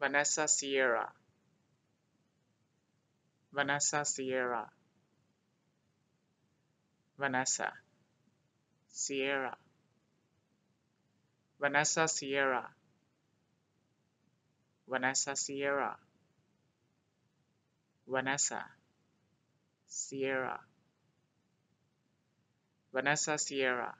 Vanessa Sierra. Vanessa Sierra. Vanessa Sierra. Vanessa Sierra. Vanessa Sierra. Vanessa Sierra. Vanessa Sierra.